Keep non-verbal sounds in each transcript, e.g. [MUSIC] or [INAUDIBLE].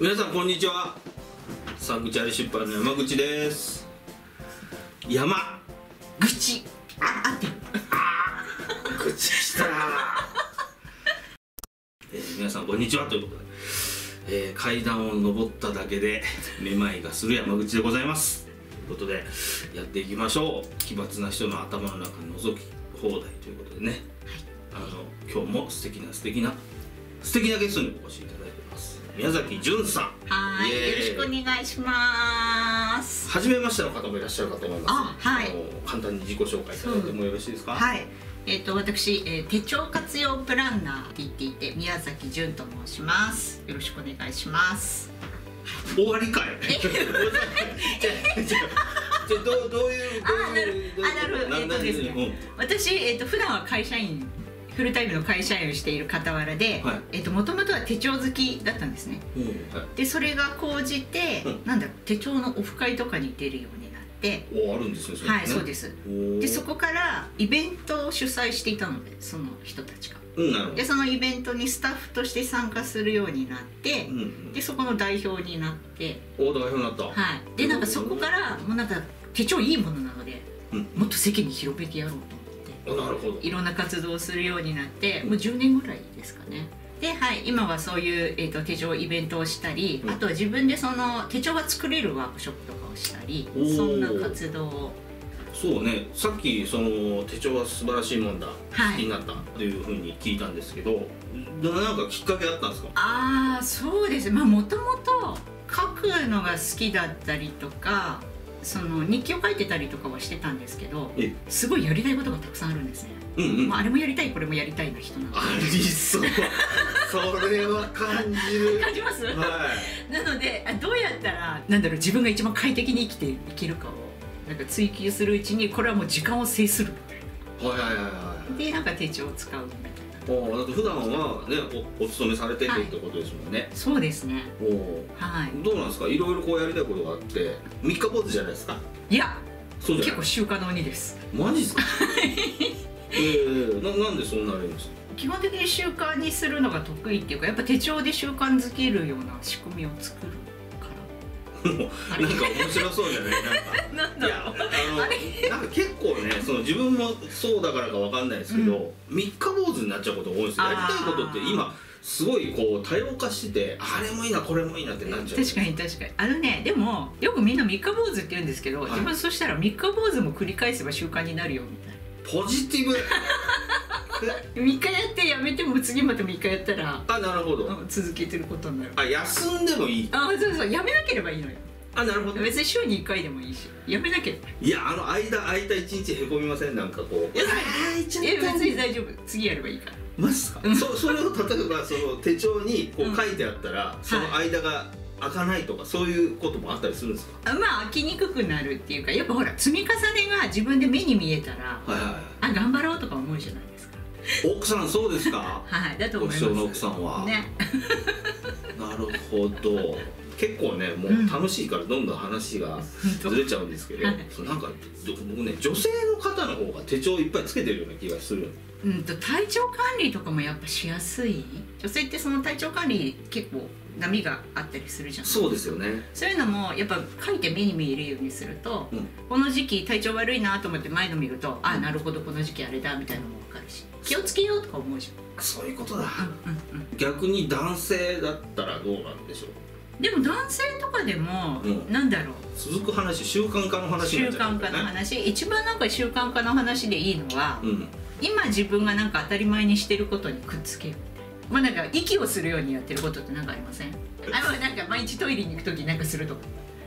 皆さんこんにちは。サンクチャリ出版の山口です。山。口。ああって。口した。えー皆さんこんにちは。ということで、えー階段を登っただけでめまいがする山口でございます。ということでやっていきましょう。奇抜な人の頭の中覗き放題ということでね、あの今日も素敵な素敵な素敵なゲストにお越しいただいて。ます宮崎潤さん。はいよろしくお願いします。初めましての方もいらっしゃるかと思います。あはい。の簡単に自己紹介いただいてもよろしいですか、はい。えっ、と私、えー手帳活用プランナーって言っていて宮崎純と申します。よろしくお願いします。終わりかい [LAUGHS] じゃどうどういうどういうなるなえっとですね。私、えー、と普段は会社員フルタイムの会社員をしている傍らで、はい。えっ、ともともとは手帳好きだったんですね。はいでそれが高じて、うん。なんだ手帳のオフ会とかに出るようになって。おあるんですねそはいそうです。でそこからイベントを主催していたのでその人たちが。うんでそのイベントにスタッフとして参加するようになってうんうん。でそこの代表になって。大代表になった。はい。でなんかそこからもうなんか手帳いいものなのでうん。もっと世間に広めてやろうといろんな活動をするようになってもう10年ぐらいですかね。で、はい、今はそういう、えー、と手帳イベントをしたり、うん。あとは自分でその手帳が作れるワークショップとかをしたりそんな活動を。そうね。さっきその手帳は素晴らしいもんだ、はい。好きになったというふうに聞いたんですけどななんかきっかけあったんですか？ああそうです。まあもともと書くのが好きだったりとかその日記を書いてたりとかはしてたんですけどえすごいやりたいことがたくさんあるんですね、うんうん。まあ、あれもやりたいこれもやりたいな人なので。ありそう。それは感じる。[LAUGHS] 感じます？はい。なのであどうやったらなんだろう自分が一番快適に生きていけるかをなんか追求するうちにこれはもう時間を制するみはいはいはいはいたい。なでなんか手帳を使うみたいなおだって普段はねおお勤めされててってことですもんね、そうですね。おおはい。どうなんですか？いろいろこうやりたいことがあって三日坊主じゃないですか。いやそう結構習慣の鬼です。マジですか？[LAUGHS] えー、ななんでそうなれるんですか？基本的に習慣にするのが得意っていうかやっぱ手帳で習慣づけるような仕組みを作るなんか面白そうじゃない？なんか。なんいやあのなんか結構ねその自分もそうだからかわかんないですけど、三日坊主になっちゃうことが多いんですよ。やりたいことって今すごいこう多様化しててあれもいいなこれもいいなってなっちゃう。確かに確かに。あのねでもよくみんな三日坊主って言うんですけど、はい。自分そしたら三日坊主も繰り返せば習慣になるよみたいポジティブ。な3日やってやめても次また3日やったらあなるほど、うん続けてることになる。あ休んでもいい。あそうそうやめなければいいのよ。あなるほど。別に週に1回でもいいし。やめなければ。いやあの間空いた一日へこみません。なんかこう。いやあーいっちゃった。え別に大丈夫。次やればいいから。マジか、うん。そそれを例えばその手帳にこうんう書いてあったら、その間が開かないとかそういうこともあったりするんですか？あまあ飽きにくくなるっていうかやっぱほら積み重ねが自分で目に見えたらはいはいはあ頑張ろうとか思うじゃないですか。い奥さんそうですか？はいだと思います。の奥さんは、ね。[LAUGHS] なるほど。結構ねもう楽しいからどんどん話がずれちゃうんですけど、うなんかど僕ね女性の方の方が手帳いっぱいつけてるような気がするうんと体調管理とかもやっぱしやすい？女性ってその体調管理結構波があったりするじゃん。そうですよね。そういうのもやっぱ書いて目に見えるようにすると、うん。この時期体調悪いなと思って前の見ると、あなるほどこの時期あれだみたいなのも分かるし気をつけようとか思うじそういうことだ。ゃん、うんうんうん、逆に男性だったらどうなんでしょう？でも男性とかでも、うん。なんだろう。続く話習慣化の話にな習慣化っちゃうんだよねの話。一番なんか習慣化の話でいいのは、うん。今自分がなんか当たり前にしてることにくっつけるまあなんか息をするようにやってることって何かありません？あのなんか毎日トイレに行く時なんかするとか。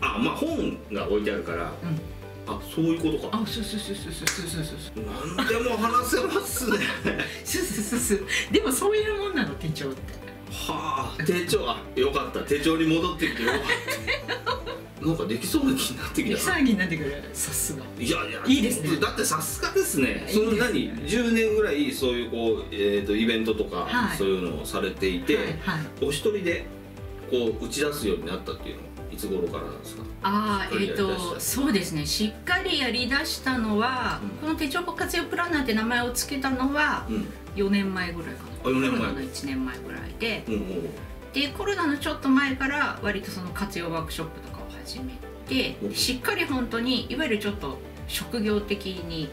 あまあ本が置いてあるから、うんあそういうことか。あそうそうそうそうそうそうそう。なんでも話せますね。[LAUGHS] そうそうそうそう。でもそういうもんなの手帳って。はあ手帳。あよかった。手帳に戻ってきてよかった。[LAUGHS] なんかできそうな気になってきた騒ぎになってくる。さすが。いやいやいいですね。だってさすがですね。その何？いい、ね、10年ぐらいそういうこう、えーと、とイベントとか、はい、そういうのをされていて、はいはい、お一人でこう打ち出すようになったっていうのは？いつ頃からなんですか？ああえっ、しっかりやりだしたとそうですね。しっかりやりだしたのは、うん。この手帳活用プランナーって名前を付けたのはうん。4年前ぐらいかな。あ4年前。コロナの1年前ぐらいでうんうんでコロナのちょっと前から割とその活用ワークショップとかを始めてうん。しっかり本当にいわゆるちょっと職業的に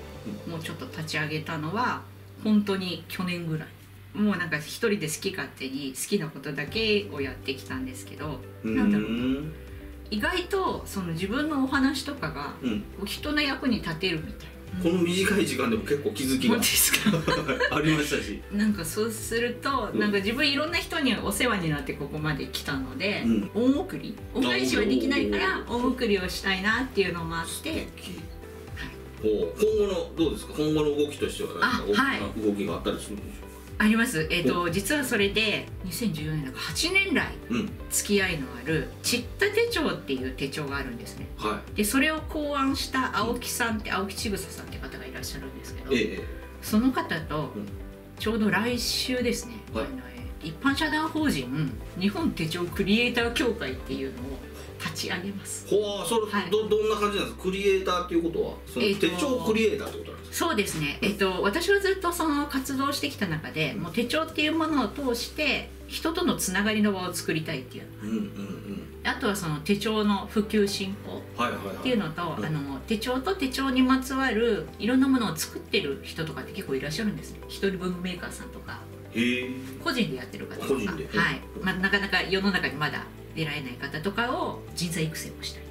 もうちょっと立ち上げたのは本当に去年ぐらい。もうなんか一人で好き勝手に好きなことだけをやってきたんですけどなんだろう。うん意外とその自分のお話とかが人の役に立てるみたいこの短い時間でも結構気づきが [LAUGHS] ありましたし、なんかそうするとうん。なんか自分いろんな人にお世話になってここまで来たので、うん。恩送り。お返しはできないから恩送り。をしたいなっていうのもあって。ほう今後のどうですか？今後の動きとしては何かあはい。大きな動きがあったりするんでしょあります、えー、と実はそれで2014年だから8年来うかうん。付き合いのあるちった手帳っていう手帳があるんですね。はでそれを考案した青木さんって青木千草さんって方がいらっしゃるんですけどいええその方とうん。ちょうど来週ですね、はい。一般社団法人日本手帳クリエイター協会っていうのを立ち上げます。ほうそれ、はい。どどんな感じなんですか？クリエイターっていうことはその手帳クリエイターってことそうですね、えっと、私はずっとその活動してきた中でもう手帳っていうものを通して人とのつながりの場を作りたいっていう。うんうんうん。あとはその手帳の普及進行はいはいはいっていうのと、うんあの手帳と手帳にまつわるいろんなものを作ってる人とかって結構いらっしゃるんですね。一人分メーカーさんとか個人でやってる方とか。はい。まあ、なかなか世の中にまだ出られない方とかを人材育成をしたり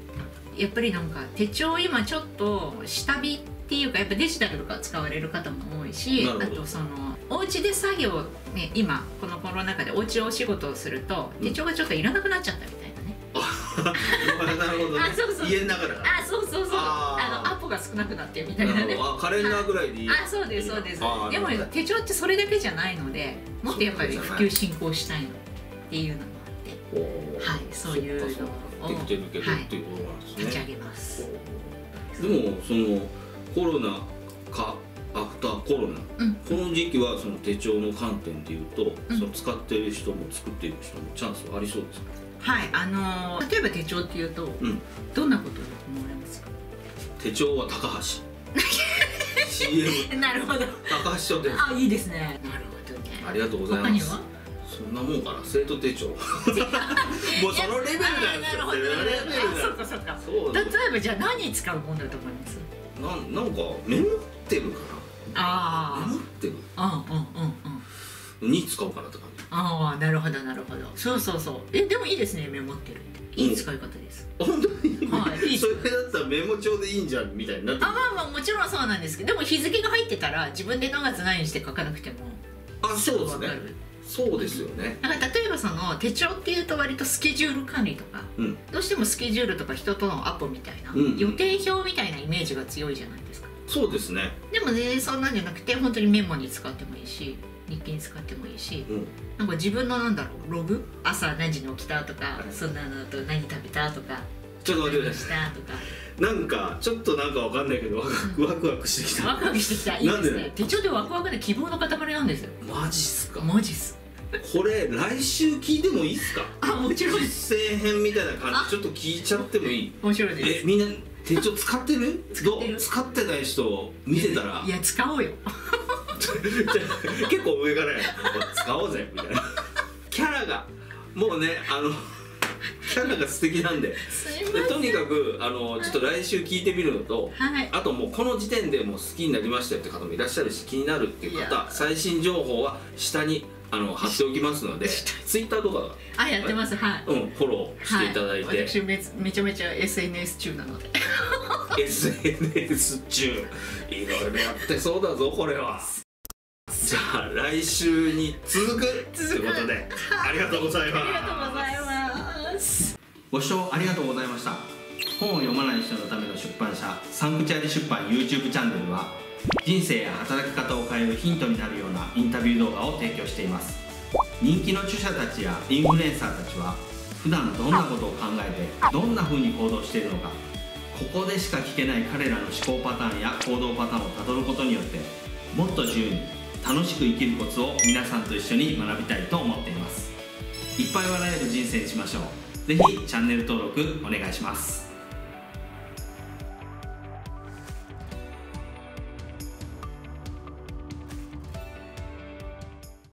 やっぱりなんか手帳今ちょっと下火っていうかやっぱデジタルとか使われる方も多いしあとそのお家で作業ね今このコロナ禍でお家お仕事をするとうん。手帳がちょっといらなくなっちゃったみたいなね、[LAUGHS] なるほどねあそうそう。家の中だから。あそうそうそう。あのアポが少なくなってみたいなね。あカレンダーぐらいでいい。あそうですそうです。でも手帳ってそれだけじゃないのでもっとやっぱり普及進行したいのっていうのもあって。はいそういうのをできてるけど、はいっていうことなんですね立ち上げます、でもそのコロナかアフターコロナ、うん。この時期はその手帳の観点でいうと、うん。その使っている人も作っている人もチャンスはありそうですか？はいあのー例えば手帳っていうとうん。どんなこと思われます？か手帳は高橋。[LAUGHS] CM なるほど。高橋書店あいいですね。なるほどね。ありがとうございます。他には？そんなもんかな生徒手帳。[LAUGHS] もうそのレベルなんですよ。あなるほどレベルあそなんっかそっかそう例えばじゃあ何に使うものだと思います？なんなんかメモってるかな？あメモってる。あうんうんうんうん。に使おうかなって。感じああなるほどなるほど。そうそうそう。えでもいいですねメモってるいい使い方です、本当に、はいいいそれだったらメモ帳でいいんじゃんみたいになってあまあまあもちろんそうなんですけどでも日付が入ってたら自分で何月何日って書かなくても。あすそうですねそうですよね。だから例えばその手帳っていうと割とスケジュール管理とかうん。どうしてもスケジュールとか人とのアポみたいな、うん予定表みたいなイメージが強いじゃないですか。そうですね。でもねそんなんじゃなくて本当にメモに使ってもいいし日記に使ってもいいしうん。なんか自分のなんだろうログ？朝何時に起きたとか、はい。そんなのと何食べたとかちょっと待ってくださしたとか。いなんかちょっとなんかわかんないけどワクワクワクしてきた。ワクワクしてきた。いいですなんでね手帳でワクワクで希望の塊なんですよ。マジっすか？マジっす。これ来週聞いてもいいっすか？あもちろん実践編みたいな感あ。じちょっと聞いちゃってもいい？面白いです。えみんな手帳使ってる？使ってる。使ってない人見てたら？いや使おうよ。[LAUGHS] 結構上からや。使おうぜみたいな。キャラがもうねあのキャラが素敵なんで。とにかくあのちょっと来週聞いてみるのとはい。あともうこの時点でもう好きになりましたよって方もいらっしゃるし気になるっていう方最新情報は下にあの貼っておきますのでツイッターとか、あやってます。はい。うん、フォローしていただいて、はい、私めめちゃめちゃ SNS 中なので。[LAUGHS] SNS 中。いろいろやってそうだぞこれは。じゃあ来週に続くということでありがとうございます。ありがとうございます。ご視聴ありがとうございました。本を読まない人のための出版社サンクチュアリ出版 YouTube チャンネルは人生や働き方を変えるヒントになるようなインタビュー動画を提供しています。人気の著者たちやインフルエンサーたちは普段どんなことを考えてどんな風に行動しているのかここでしか聞けない彼らの思考パターンや行動パターンをたどることによってもっと自由に楽しく生きるコツを皆さんと一緒に学びたいと思っています。いっぱい笑える人生にしましょう。ぜひチャンネル登録お願いします。